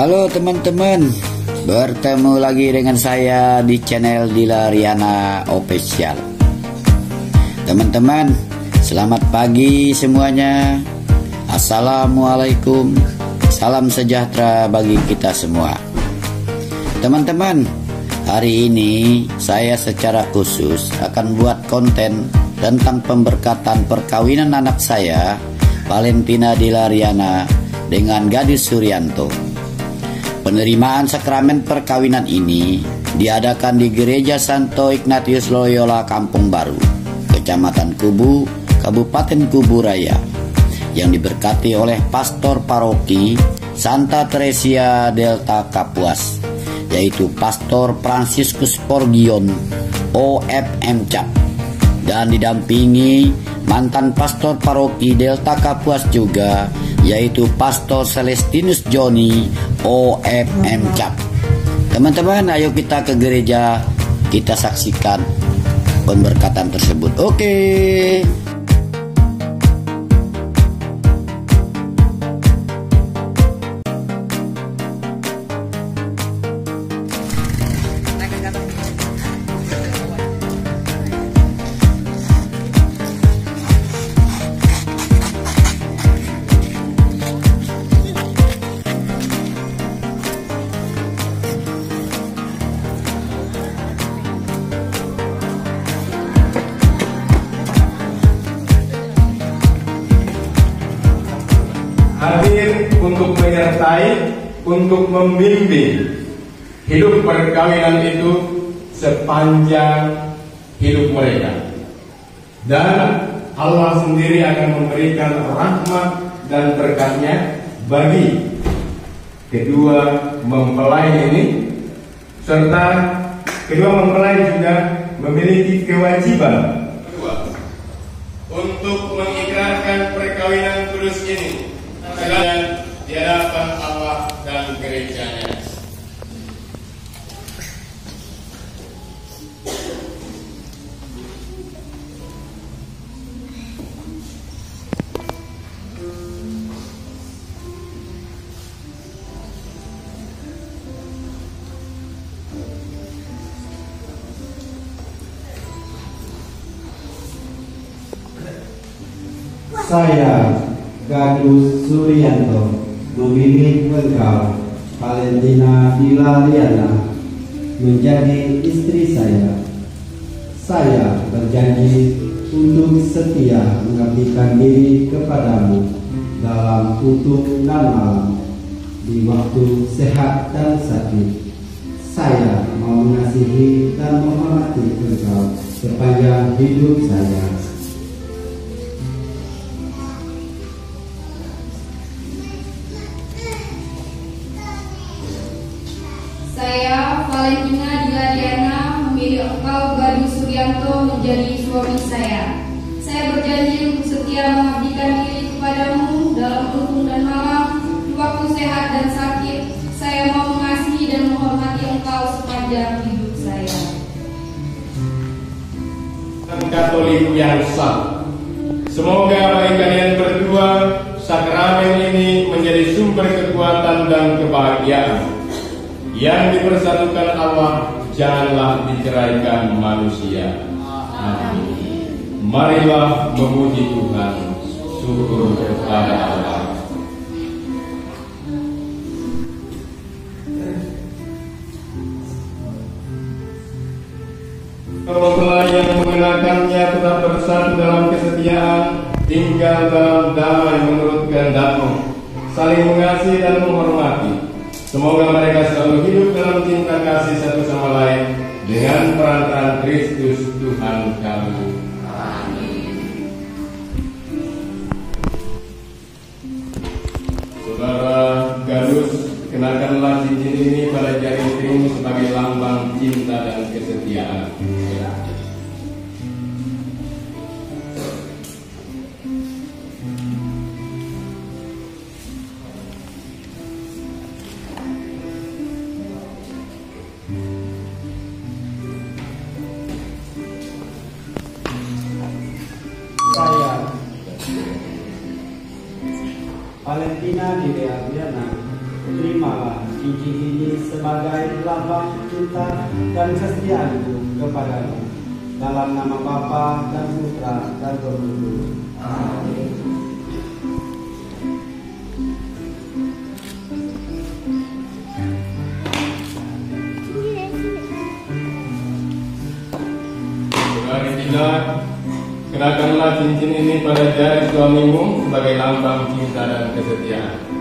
Halo teman-teman, bertemu lagi dengan saya di channel Dilariana Official. Teman-teman, selamat pagi semuanya. Assalamualaikum, salam sejahtera bagi kita semua. Teman-teman, hari ini saya secara khusus akan buat konten tentang pemberkatan perkawinan anak saya, Valentina Dilariana, dengan Gadis Suryanto. Penerimaan sakramen perkawinan ini diadakan di Gereja Santo Ignatius Loyola Kampung Baru, Kecamatan Kubu, Kabupaten Kubu Raya, yang diberkati oleh Pastor Paroki Santa Teresia Delta Kapuas, yaitu Pastor Franciscus Porgion, OFM Cap, dan didampingi mantan Pastor Paroki Delta Kapuas juga, yaitu Pastor Celestinus Joni OFM Cap. Teman-teman, ayo kita ke gereja, kita saksikan pemberkatan tersebut. Oke. Okay. Menyertai, untuk membimbing hidup perkawinan itu sepanjang hidup mereka. Dan Allah sendiri akan memberikan rahmat dan berkatnya bagi kedua mempelai ini serta kedua mempelai juga memiliki kewajiban untuk mengikrarkan perkawinan kudus ini dan di Allah dan gerejanya. Saya Gadus Suryanto memilih engkau Valentina Dilaliana menjadi istri saya. Saya berjanji untuk setia mengabdikan diri kepadamu dalam utuh dan malam di waktu sehat dan sakit. Saya mau mengasihi dan menghormati engkau sepanjang hidup. Saya, Katolik yang sah. Semoga bagi kalian berdua sakramen ini menjadi sumber kekuatan dan kebahagiaan yang dipersatukan Allah janganlah diceraikan manusia. Amin. Marilah memuji Tuhan. Syukur kepada Allah. Bersatu dalam kesetiaan, tinggal dalam damai menurut kehendakmu, saling mengasihi dan menghormati, Semoga mereka selalu hidup dalam cinta kasih satu sama lain dengan perantaraan Kristus Tuhan kami. Saudara Gadus, kenakanlah cincin ini pada jari istrimu sebagai lambang cinta dan kesetiaan. Didea Adriana terimalah cincin ini sebagai lambang cinta dan kesetiaanku kepadamu. Dalam nama Bapa dan Putra dan Roh Kudus. Amin. Kita kenakanlah cincin ini pada jari suamimu sebagai lambang cinta dan kesetiaan.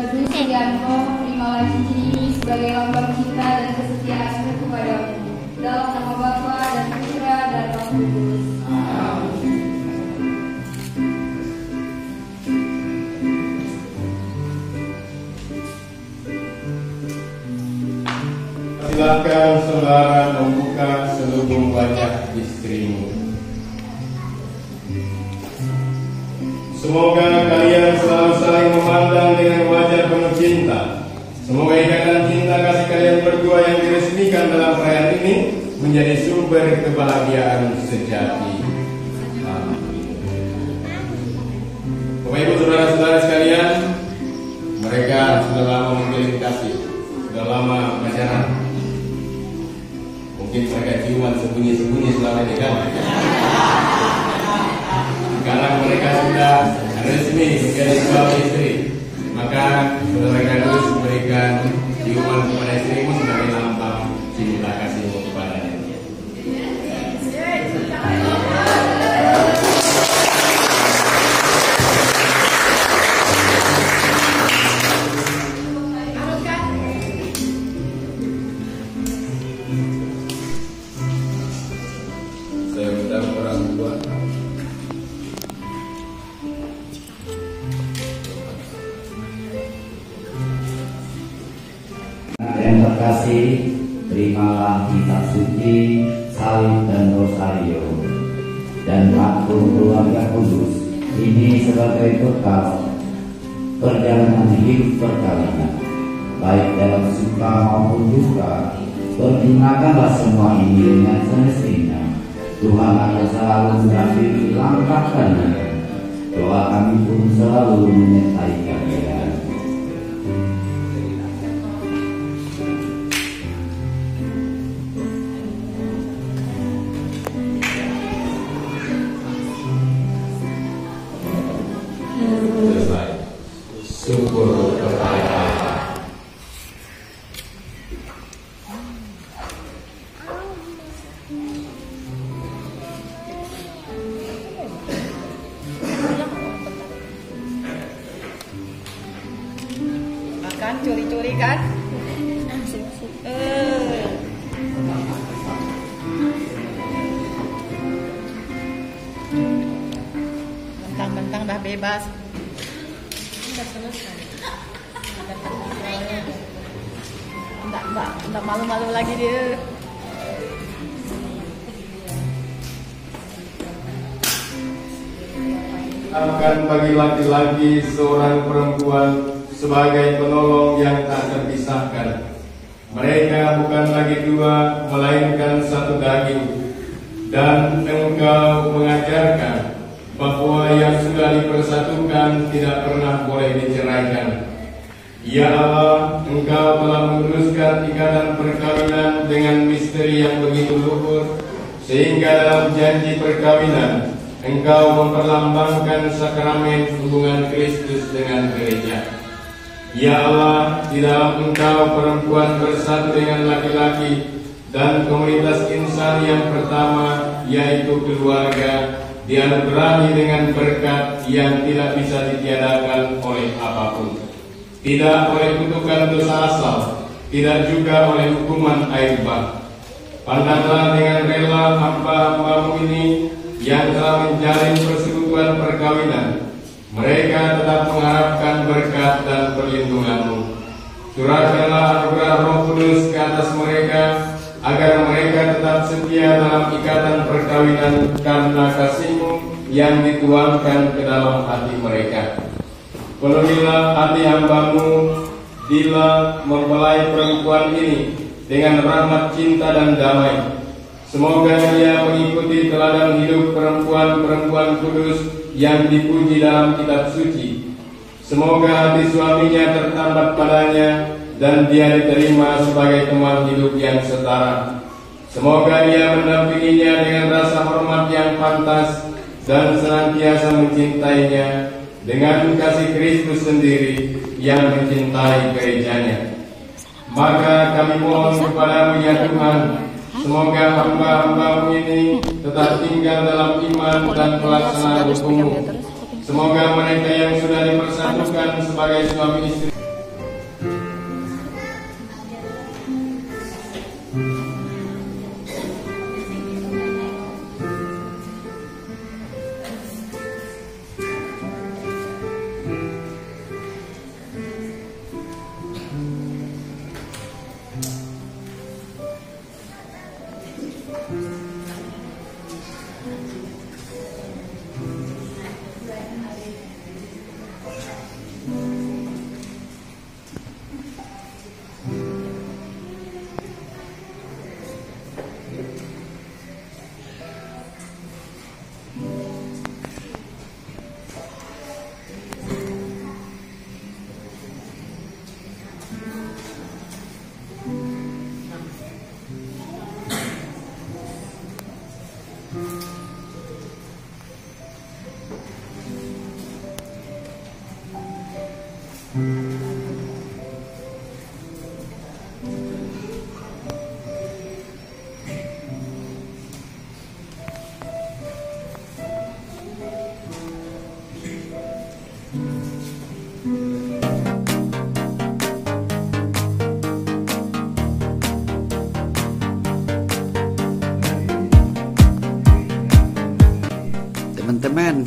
Gadis Yanto, terimalah cincin ini sebagai lambang cinta dan kesetiaanku kepadamu. Dalam nama Bapa dan Putra dan Roh Kudus. Silakan saudara membuka selubung wajah istrimu. Semoga memandang dengan wajah penuh cinta. Semoga ikatan cinta kasih kalian berdua yang diresmikan dalam perayaan ini menjadi sumber kebahagiaan sejati. Bapak Ibu saudara-saudara sekalian, mereka sudah lama menjalin kasih, sudah lama pacaran. Mungkin mereka ciuman sembunyi-sembunyi selama ini kan. Sekarang mereka sudah resmi menjadi suami istri. Maka saudara Gadus berikan ciuman kepada istrimu Terkasih, terimalah kitab suci, salib dan rosario, dan aku keluarga kudus. Ini sebagai bekal perjalanan hidup perkawinan, baik dalam suka maupun duka. Pergunakanlah semua ini dengan semestinya. Tuhan akan selalu mendampingi langkah kalian. Doa kami pun selalu menyertai kalian. Kan? Eh. Mentang-mentang dah bebas. Enggak, enggak, enggak malu-malu lagi dia. akan bagi laki-laki seorang perempuan sebagai penolong yang tak terpisahkan. Mereka bukan lagi dua, melainkan satu daging. Dan engkau mengajarkan bahwa yang sudah dipersatukan tidak pernah boleh diceraikan. Ya Allah, Engkau telah meneruskan ikatan perkawinan dengan misteri yang begitu luhur, sehingga dalam janji perkawinan Engkau memperlambangkan sakramen hubungan Kristus dengan gereja. Ya Allah, di dalam Engkau perempuan bersatu dengan laki-laki dan komunitas insan yang pertama yaitu keluarga dianugerahi dengan berkat yang tidak bisa ditiadakan oleh apa pun. Tidak oleh kutukan dosa asal, tidak juga oleh hukuman air bah. Pandanglah dengan rela hamba-hambamu ini yang telah menjalin persekutuan perkawinan. Mereka tetap mengharapkan berkat dan perlindunganmu. Curahkanlah anugerah roh kudus ke atas mereka, agar mereka tetap setia dalam ikatan perkawinan karena kasihmu yang dituangkan ke dalam hati mereka. Penuhilah hati hambamu bila mempelai perempuan ini dengan rahmat cinta dan damai. Semoga ia mengikuti teladan hidup perempuan-perempuan kudus yang dipuji dalam kitab suci. Semoga hati suaminya tertambat padanya dan dia diterima sebagai teman hidup yang setara. Semoga dia mendampinginya dengan rasa hormat yang pantas dan senantiasa mencintainya dengan kasih Kristus sendiri yang mencintai gerejanya. Maka kami mohon kepadamu ya Tuhan, semoga hamba-hambamu ini tetap tinggal dalam iman dan pelaksanaan hukummu. Semoga mereka yang sudah dipersatukan sebagai suami istri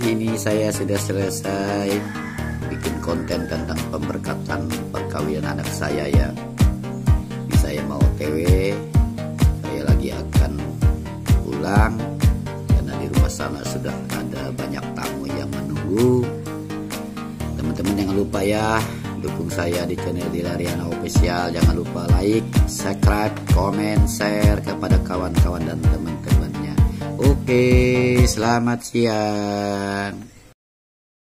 ini saya sudah selesai bikin konten tentang pemberkatan perkawinan anak saya ya. Ini saya mau TW saya lagi akan pulang karena di rumah sana sudah ada banyak tamu yang menunggu. Teman-teman jangan lupa ya dukung saya di channel Dilariana Official. Jangan lupa like, subscribe, komen, share kepada kawan-kawan dan teman-temannya Oke, selamat siang.